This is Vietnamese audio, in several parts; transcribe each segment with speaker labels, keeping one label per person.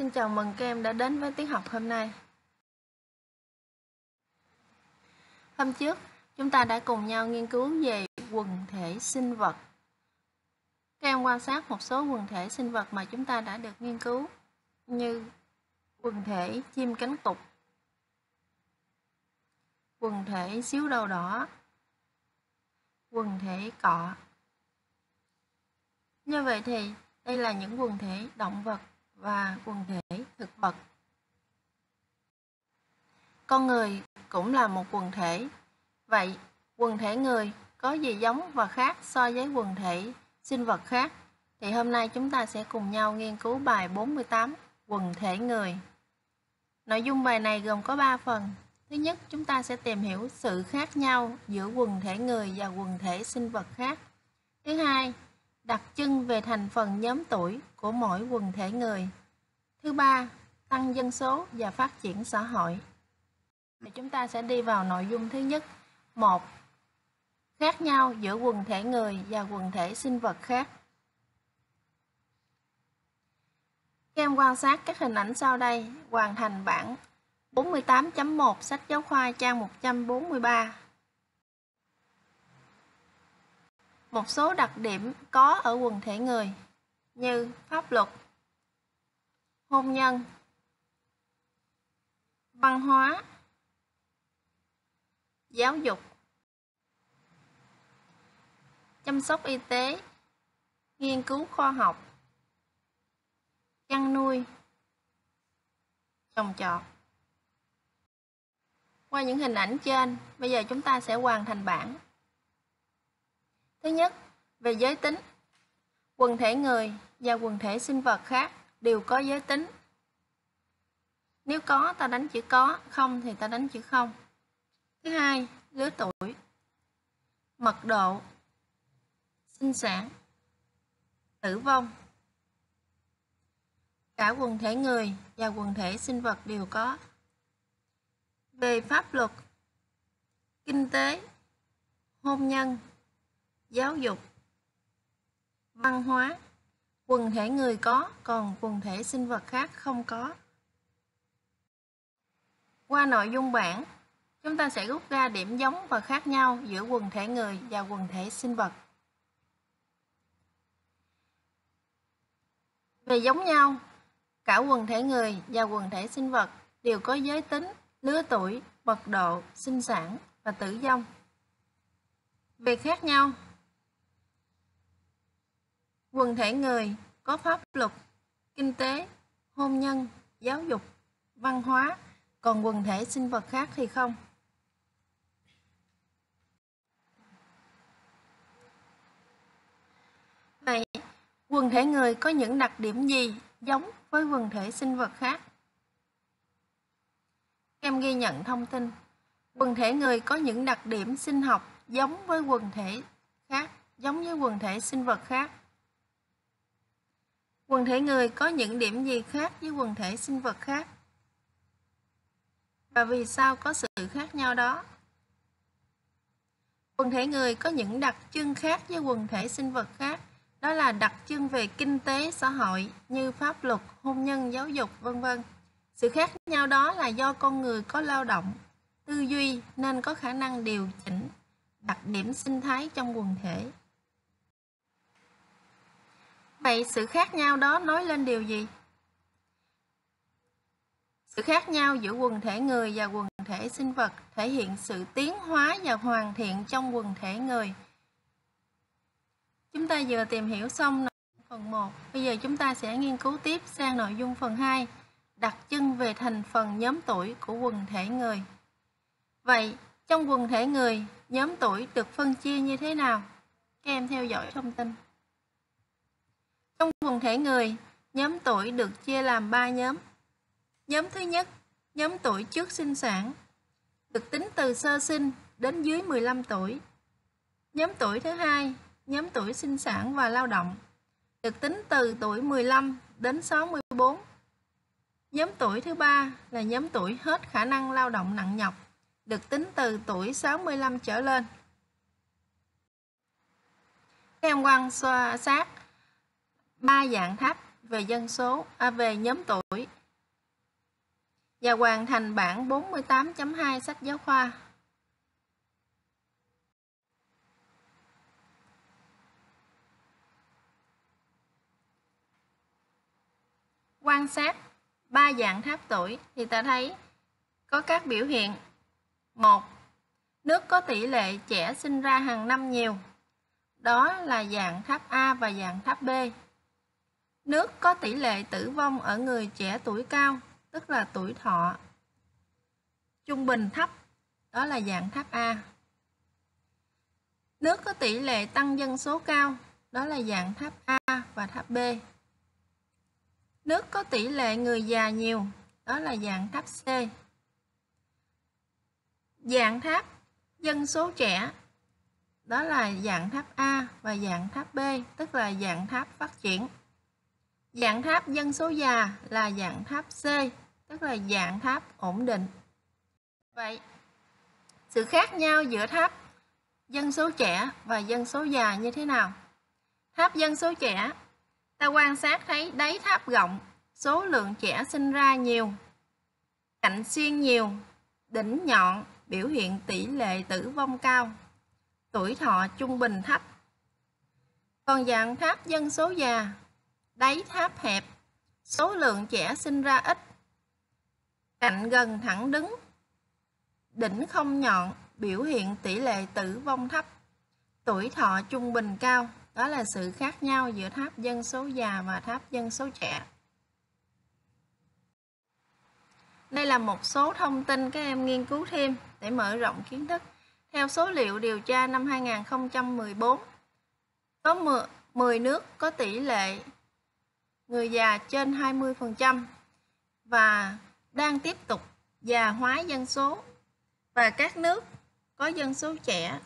Speaker 1: Xin chào mừng các em đã đến với tiết học hôm nay. Hôm trước, chúng ta đã cùng nhau nghiên cứu về quần thể sinh vật. Các em quan sát một số quần thể sinh vật mà chúng ta đã được nghiên cứu như quần thể chim cánh cụt, quần thể xíu đầu đỏ, quần thể cọ. Như vậy thì đây là những quần thể động vật và quần thể thực vật. Con người cũng là một quần thể. Vậy, quần thể người có gì giống và khác so với quần thể sinh vật khác? Thì hôm nay chúng ta sẽ cùng nhau nghiên cứu bài 48 quần thể người. Nội dung bài này gồm có 3 phần. Thứ nhất, chúng ta sẽ tìm hiểu sự khác nhau giữa quần thể người và quần thể sinh vật khác. Thứ hai, đặc trưng về thành phần nhóm tuổi của mỗi quần thể người. Thứ ba, tăng dân số và phát triển xã hội. Thì chúng ta sẽ đi vào nội dung thứ nhất. một Khác nhau giữa quần thể người và quần thể sinh vật khác. Các em quan sát các hình ảnh sau đây hoàn thành bản 48.1 sách giáo khoa trang 143. Một số đặc điểm có ở quần thể người như pháp luật, hôn nhân, văn hóa, giáo dục, chăm sóc y tế, nghiên cứu khoa học, chăn nuôi, trồng trọt. Qua những hình ảnh trên, bây giờ chúng ta sẽ hoàn thành bảng. Thứ nhất, về giới tính. Quần thể người và quần thể sinh vật khác đều có giới tính. Nếu có ta đánh chữ có, không thì ta đánh chữ không. Thứ hai, lứa tuổi. Mật độ. Sinh sản. Tử vong. Cả quần thể người và quần thể sinh vật đều có. Về pháp luật, kinh tế, hôn nhân, giáo dục, văn hóa, quần thể người có, còn quần thể sinh vật khác không có. Qua nội dung bảng, chúng ta sẽ rút ra điểm giống và khác nhau giữa quần thể người và quần thể sinh vật. Về giống nhau, cả quần thể người và quần thể sinh vật đều có giới tính, lứa tuổi, mật độ, sinh sản và tử vong. Về khác nhau, quần thể người có pháp luật, kinh tế, hôn nhân, giáo dục, văn hóa, còn quần thể sinh vật khác thì không. Vậy, quần thể người có những đặc điểm gì giống với quần thể sinh vật khác? Em ghi nhận thông tin. Quần thể người có những đặc điểm sinh học giống với quần thể khác, giống với quần thể sinh vật khác. Quần thể người có những điểm gì khác với quần thể sinh vật khác? Và vì sao có sự khác nhau đó? Quần thể người có những đặc trưng khác với quần thể sinh vật khác, đó là đặc trưng về kinh tế, xã hội như pháp luật, hôn nhân, giáo dục, vân vân. Sự khác nhau đó là do con người có lao động, tư duy nên có khả năng điều chỉnh đặc điểm sinh thái trong quần thể. Vậy sự khác nhau đó nói lên điều gì? Sự khác nhau giữa quần thể người và quần thể sinh vật thể hiện sự tiến hóa và hoàn thiện trong quần thể người. Chúng ta vừa tìm hiểu xong phần 1, bây giờ chúng ta sẽ nghiên cứu tiếp sang nội dung phần 2, đặc trưng về thành phần nhóm tuổi của quần thể người. Vậy, trong quần thể người, nhóm tuổi được phân chia như thế nào? Các em theo dõi thông tin. Trong quần thể người, nhóm tuổi được chia làm 3 nhóm. Nhóm thứ nhất, nhóm tuổi trước sinh sản, được tính từ sơ sinh đến dưới 15 tuổi. Nhóm tuổi thứ hai, nhóm tuổi sinh sản và lao động, được tính từ tuổi 15 đến 64. Nhóm tuổi thứ ba là nhóm tuổi hết khả năng lao động nặng nhọc, được tính từ tuổi 65 trở lên. Các em quan sát ba dạng tháp về dân số à, về nhóm tuổi và hoàn thành bản 48.2 sách giáo khoa. Quan sát ba dạng tháp tuổi thì ta thấy có các biểu hiện. một Nước có tỷ lệ trẻ sinh ra hàng năm nhiều. Đó là dạng tháp A và dạng tháp B. Nước có tỷ lệ tử vong ở người trẻ tuổi cao, tức là tuổi thọ. Trung bình thấp, đó là dạng tháp A. Nước có tỷ lệ tăng dân số cao, đó là dạng tháp A và tháp B. Nước có tỷ lệ người già nhiều, đó là dạng tháp C. Dạng tháp dân số trẻ, đó là dạng tháp A và dạng tháp B, tức là dạng tháp phát triển. Dạng tháp dân số già là dạng tháp C, tức là dạng tháp ổn định. Vậy, sự khác nhau giữa tháp dân số trẻ và dân số già như thế nào? Tháp dân số trẻ, ta quan sát thấy đáy tháp rộng, số lượng trẻ sinh ra nhiều, cạnh xiên nhiều, đỉnh nhọn, biểu hiện tỷ lệ tử vong cao, tuổi thọ trung bình thấp. Còn dạng tháp dân số già đáy tháp hẹp, số lượng trẻ sinh ra ít, cạnh gần thẳng đứng, đỉnh không nhọn, biểu hiện tỷ lệ tử vong thấp, tuổi thọ trung bình cao. Đó là sự khác nhau giữa tháp dân số già và tháp dân số trẻ. Đây là một số thông tin các em nghiên cứu thêm để mở rộng kiến thức. Theo số liệu điều tra năm 2014, có 10 nước có tỷ lệ người già trên 20% và đang tiếp tục già hóa dân số và các nước có dân số trẻ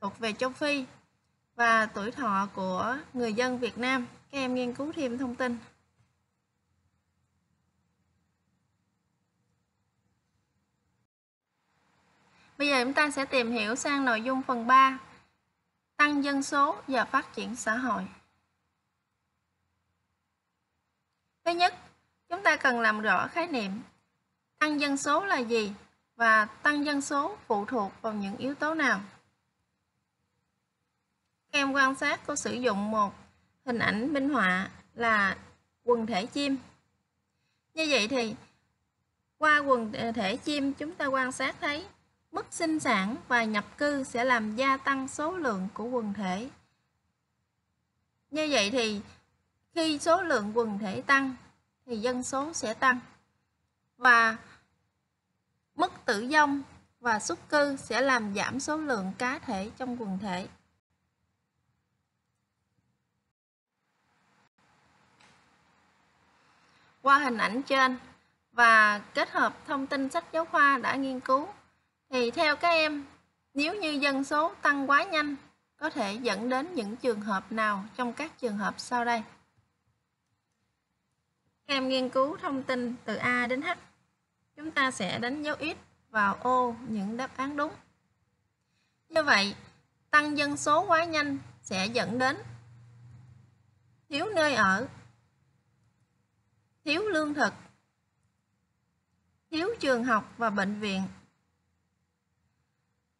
Speaker 1: thuộc về châu Phi và tuổi thọ của người dân Việt Nam. Các em nghiên cứu thêm thông tin. Bây giờ chúng ta sẽ tìm hiểu sang nội dung phần 3 Tăng dân số và phát triển xã hội Thứ nhất, chúng ta cần làm rõ khái niệm tăng dân số là gì và tăng dân số phụ thuộc vào những yếu tố nào. Các em quan sát có sử dụng một hình ảnh minh họa là quần thể chim. Như vậy thì qua quần thể chim chúng ta quan sát thấy mức sinh sản và nhập cư sẽ làm gia tăng số lượng của quần thể. Như vậy thì khi số lượng quần thể tăng, thì dân số sẽ tăng. Và mức tử vong và xuất cư sẽ làm giảm số lượng cá thể trong quần thể. Qua hình ảnh trên và kết hợp thông tin sách giáo khoa đã nghiên cứu, thì theo các em, nếu như dân số tăng quá nhanh, có thể dẫn đến những trường hợp nào trong các trường hợp sau đây? Em nghiên cứu thông tin từ A đến H. Chúng ta sẽ đánh dấu X vào ô những đáp án đúng. Như vậy, tăng dân số quá nhanh sẽ dẫn đến thiếu nơi ở, thiếu lương thực, thiếu trường học và bệnh viện.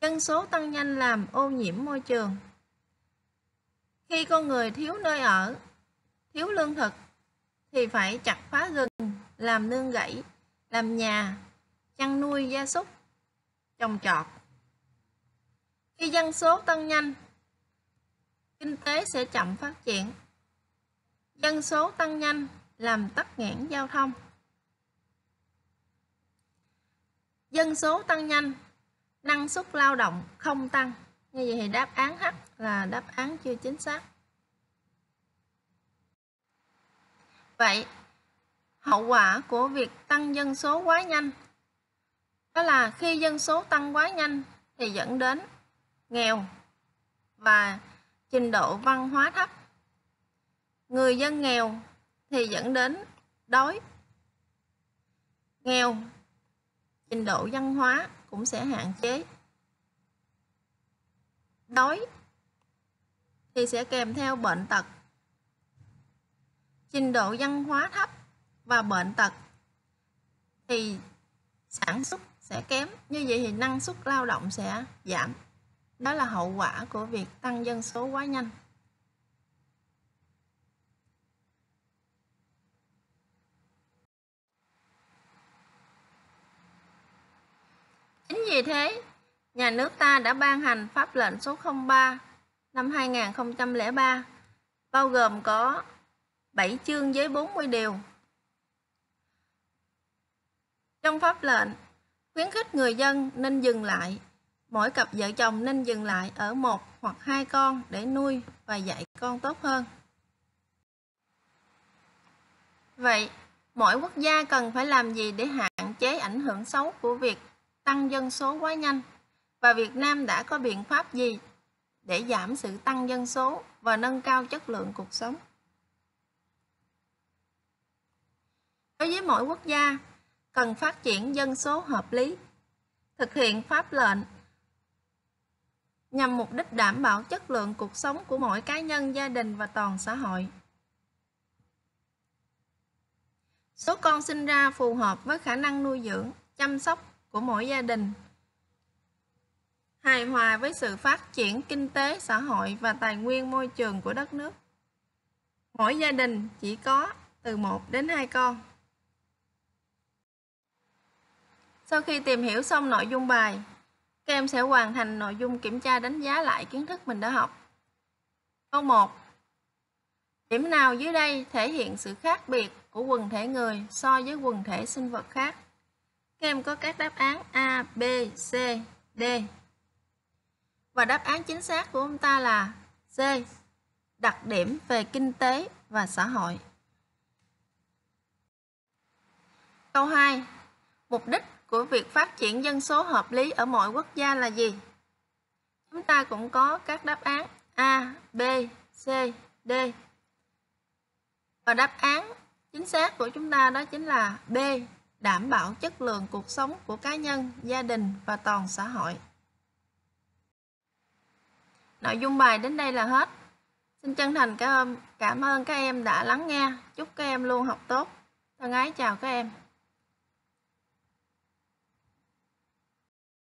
Speaker 1: Dân số tăng nhanh làm ô nhiễm môi trường. Khi con người thiếu nơi ở, thiếu lương thực thì phải chặt phá rừng, làm nương gãy, làm nhà, chăn nuôi gia súc, trồng trọt. Khi dân số tăng nhanh, kinh tế sẽ chậm phát triển. Dân số tăng nhanh làm tắc nghẽn giao thông. Dân số tăng nhanh, năng suất lao động không tăng. Như vậy thì đáp án H là đáp án chưa chính xác. Vậy, hậu quả của việc tăng dân số quá nhanh đó là khi dân số tăng quá nhanh thì dẫn đến nghèo và trình độ văn hóa thấp. Người dân nghèo thì dẫn đến đói. Nghèo, trình độ văn hóa cũng sẽ hạn chế. Đói thì sẽ kèm theo bệnh tật trình độ văn hóa thấp và bệnh tật thì sản xuất sẽ kém. Như vậy thì năng suất lao động sẽ giảm. Đó là hậu quả của việc tăng dân số quá nhanh. Chính vì thế, nhà nước ta đã ban hành pháp lệnh số 03 năm 2003 bao gồm có 7 chương với 40 điều. Trong pháp lệnh, khuyến khích người dân nên dừng lại. Mỗi cặp vợ chồng nên dừng lại ở một hoặc hai con để nuôi và dạy con tốt hơn. Vậy, mỗi quốc gia cần phải làm gì để hạn chế ảnh hưởng xấu của việc tăng dân số quá nhanh? Và Việt Nam đã có biện pháp gì để giảm sự tăng dân số và nâng cao chất lượng cuộc sống? Đối với mỗi quốc gia cần phát triển dân số hợp lý thực hiện pháp lệnh nhằm mục đích đảm bảo chất lượng cuộc sống của mỗi cá nhân, gia đình và toàn xã hội. Số con sinh ra phù hợp với khả năng nuôi dưỡng, chăm sóc của mỗi gia đình. Hài hòa với sự phát triển kinh tế, xã hội và tài nguyên môi trường của đất nước. Mỗi gia đình chỉ có từ 1 đến 2 con. Sau khi tìm hiểu xong nội dung bài, các em sẽ hoàn thành nội dung kiểm tra đánh giá lại kiến thức mình đã học. Câu 1. Điểm nào dưới đây thể hiện sự khác biệt của quần thể người so với quần thể sinh vật khác? Các em có các đáp án A, B, C, D. Và đáp án chính xác của chúng ta là C. Đặc điểm về kinh tế và xã hội. Câu 2. Mục đích của việc phát triển dân số hợp lý ở mọi quốc gia là gì? Chúng ta cũng có các đáp án A, B, C, D. Và đáp án chính xác của chúng ta đó chính là B, đảm bảo chất lượng cuộc sống của cá nhân, gia đình và toàn xã hội. Nội dung bài đến đây là hết. Xin chân thành cảm ơn, cảm ơn các em đã lắng nghe. Chúc các em luôn học tốt. Thân ái chào các em.